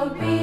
I'll be